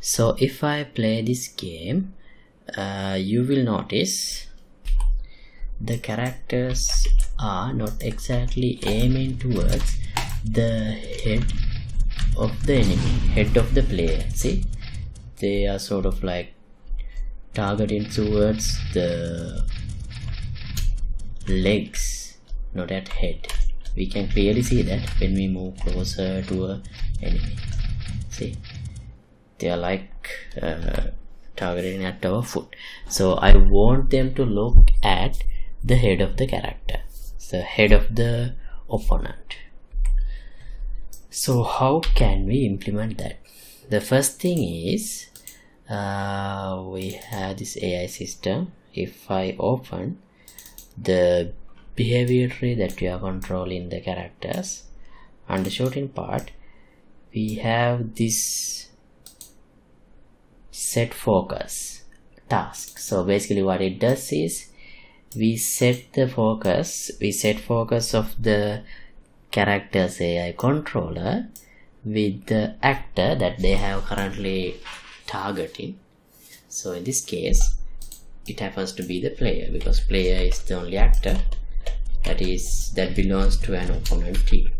so if I play this game uh, you will notice the characters are not exactly aiming towards the head of the enemy head of the player see? They are sort of like targeting towards the legs not at head. We can clearly see that when we move closer to a enemy see they are like uh, targeting at our foot. So I want them to look at the head of the character the head of the opponent. So how can we implement that? The first thing is uh, we have this AI system. If I open the behavior tree that we are controlling the characters and the shooting part we have this set focus task. So basically what it does is we set the focus we set focus of the characters AI controller with the actor that they have currently targeting. So in this case it happens to be the player because player is the only actor that is that belongs to an opponent team.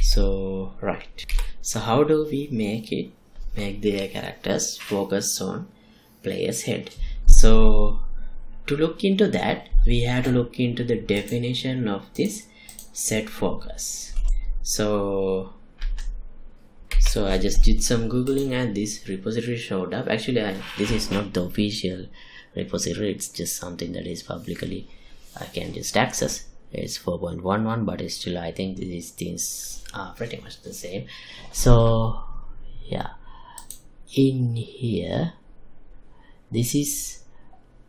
So right. So how do we make it make their characters focus on player's head. So to look into that we have to look into the definition of this set focus. So so I just did some googling and this repository showed up. Actually I, this is not the official repository. It's just something that is publicly I can just access. It's 4.11 but it's still I think these things are pretty much the same. So yeah in here. This is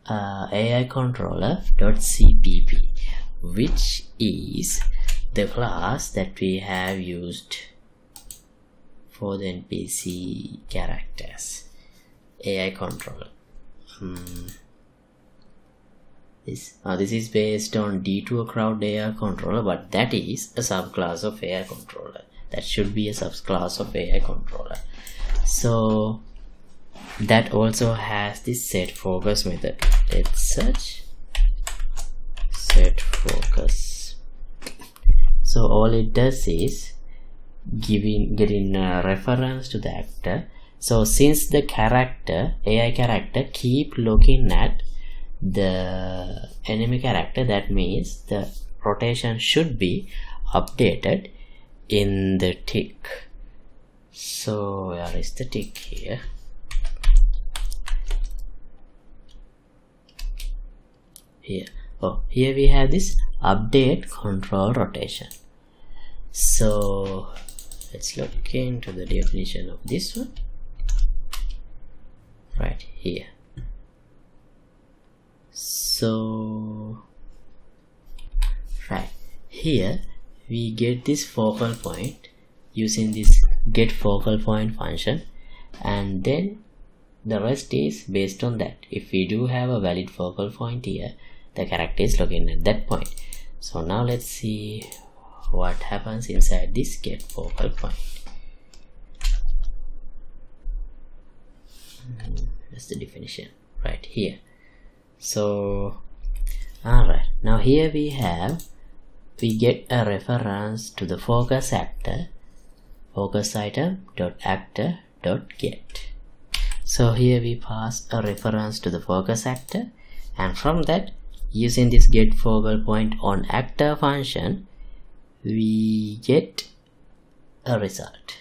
uh, AI controller.cpp which is the class that we have used for the NPC characters. AI controller. Um, this uh, this is based on detour crowd AI controller but that is a subclass of AI controller. That should be a subclass of AI controller so that also has this set focus method. Let's search. Set focus. So all it does is giving getting a reference to the actor. So since the character ai character keep looking at the enemy character that means the rotation should be updated in the tick so where is the tick here? Here. Oh here we have this update control rotation. So let's look into the definition of this one. Right here. So right here we get this focal point using this get focal point function and then the rest is based on that. If we do have a valid focal point here the character is looking at that point. So now let's see what happens inside this get focal point. That's the definition right here. So alright. Now here we have we get a reference to the focus actor focus item dot actor dot get. So here we pass a reference to the focus actor and from that using this get focal point on actor function we get a result.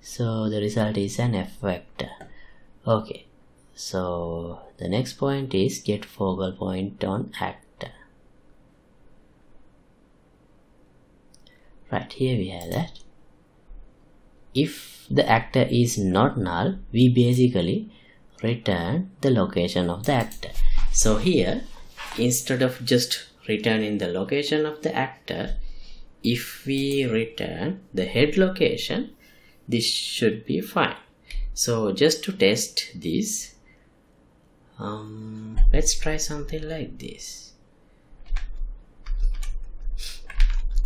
So the result is an f vector. Okay so the next point is get focal point on actor. Right here we have that if the actor is not null we basically return the location of the actor. So here instead of just returning the location of the actor if we return the head location this should be fine. So just to test this um, let's try something like this.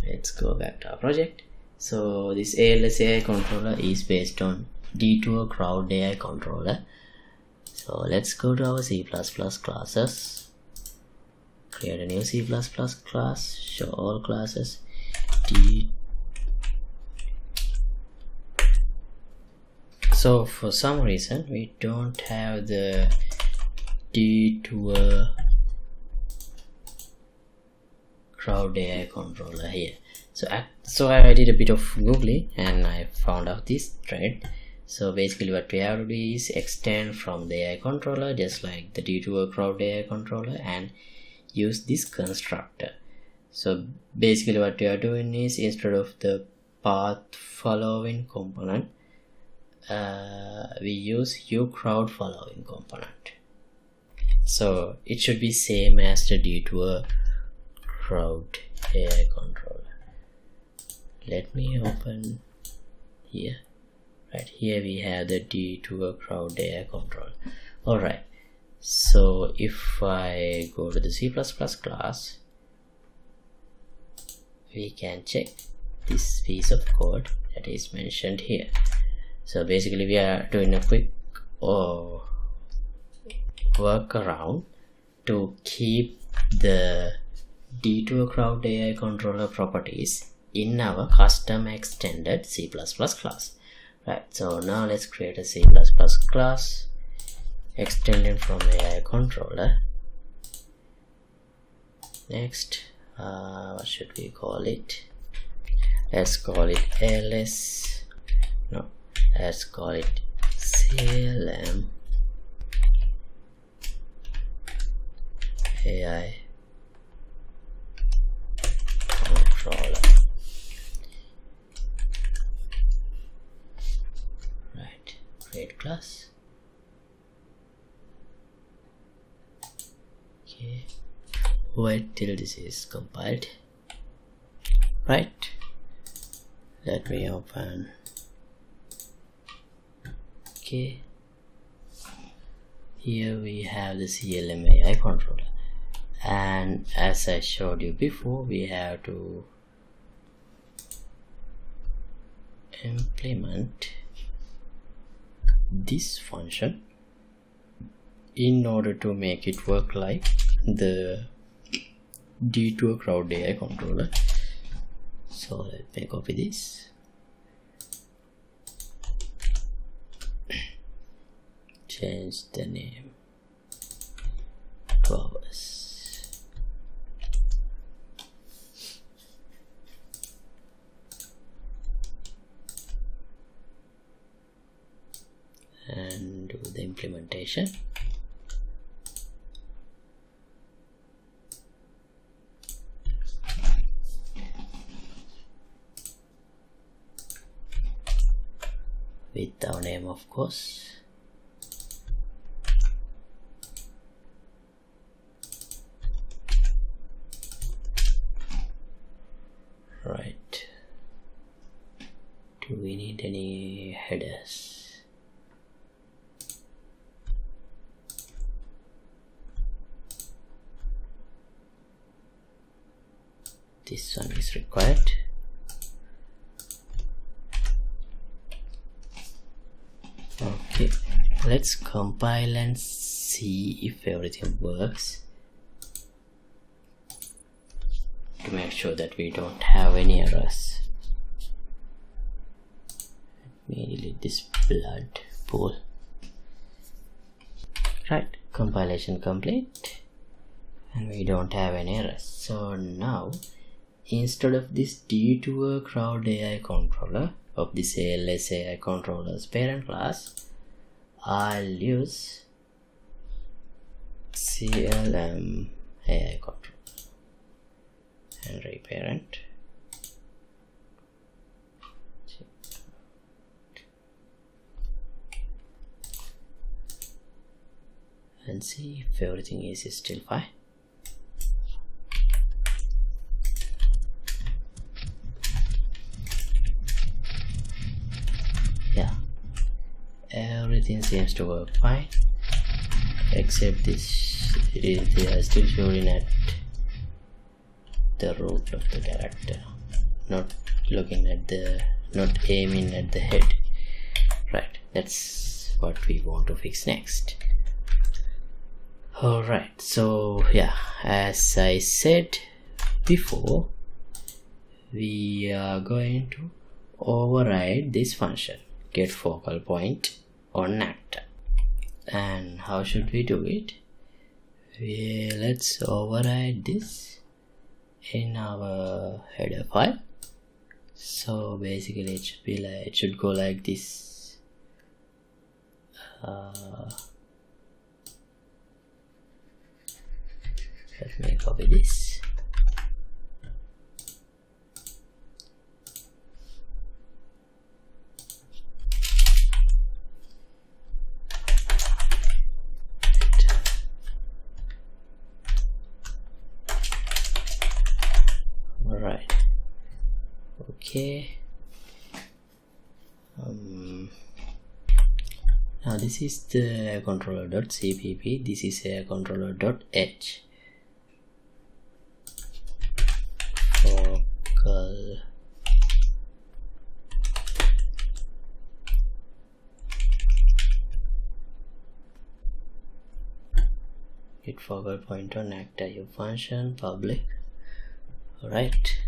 Let's go back to our project so this ALS AI controller is based on detour crowd AI controller. So let's go to our C++ classes. Create a new C++ class, show all classes, D so for some reason we don't have the detour crowd AI controller here so I, so I did a bit of googling and I found out this thread. So basically what we have to do is extend from the AI controller just like the detour crowd AI controller and use this constructor. So basically what we are doing is instead of the path following component uh, we use u crowd following component. So it should be same as the detour crowd AI let me open here. Right here we have the detour crowd AI control. All right so if I go to the C++ class we can check this piece of code that is mentioned here. So basically we are doing a quick oh, workaround to keep the detour crowd AI controller properties in our custom extended C++ class. Right so now let's create a C++ class extended from AI controller. Next uh, what should we call it? Let's call it ALS no let's call it clm ai controller right okay. Wait till this is compiled. Right. Let me open. Okay. Here we have the CLM AI controller. And as I showed you before we have to implement this function in order to make it work like the detour crowd AI controller. So let me copy this. Change the name to ours and do the implementation with our name of course right do we need any headers this one is required. Okay let's compile and see if everything works. To make sure that we don't have any errors. Let me delete this blood pool. Right compilation complete. And we don't have any errors. So now instead of this detour crowd AI controller of this ALS AI controller's parent class I'll use CLM AI controller and reparent. And see if everything is still fine yeah everything seems to work fine except this eh, they are still showing at the root of the character not looking at the not aiming at the head. Right that's what we want to fix next. Alright so yeah as I said before we are going to override this function. Get focal point on actor and how should we do it? We, let's override this in our header file. So basically it should be like it should go like this. Uh, let me copy this Alright. Okay. Um, now this is the controller.cpp. This is a controller.h. Focal. Get focal point on actor your function public Alright.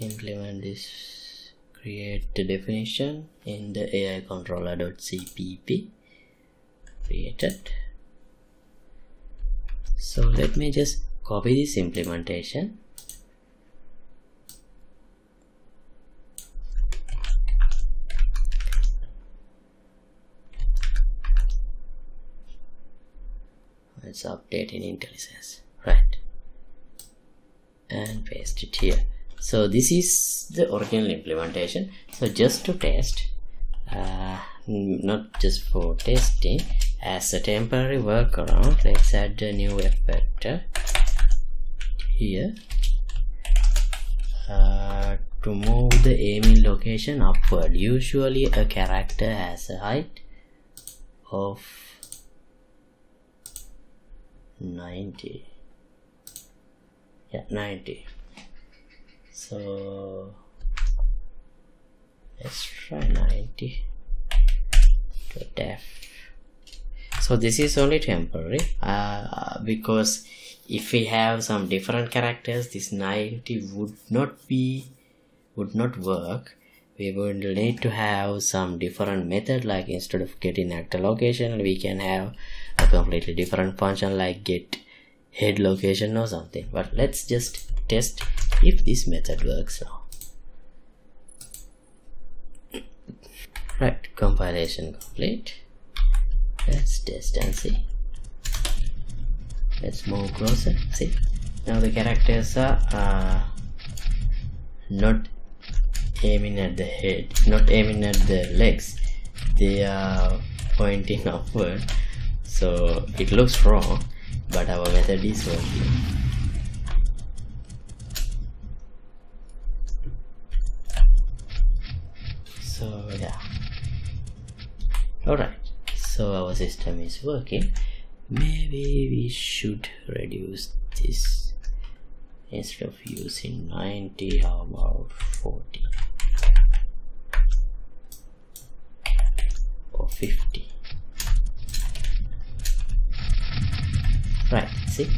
Implement this, create the definition in the AI controller.cpp created. So let me just copy this implementation. Let's update in IntelliSense. Right. And paste it here so this is the original implementation. So just to test uh, not just for testing as a temporary workaround let's add a new vector here uh, to move the aiming location upward. Usually a character has a height of 90 yeah 90 so let's try 90 to def. So this is only temporary uh, because if we have some different characters this 90 would not be would not work. We would need to have some different method like instead of getting actor location we can have a completely different function like get head location or something. But let's just test if this method works now. Right compilation complete. Let's test and see. Let's move closer. See now the characters are uh, not aiming at the head not aiming at the legs. They are pointing upward. So it looks wrong but our method is working alright. So our system is working. Maybe we should reduce this. Instead of using 90 how about 40 or 50 right see?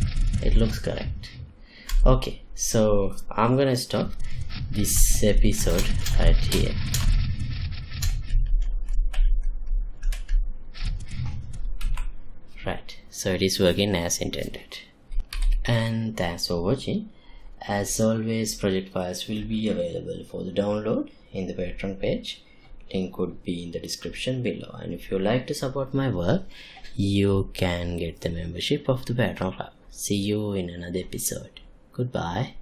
It looks correct. Okay so i'm gonna stop this episode right here right. So it is working as intended. And thanks for watching. As always project files will be available for the download in the patreon page. Link would be in the description below. And if you like to support my work you can get the membership of the patreon club. See you in another episode. Goodbye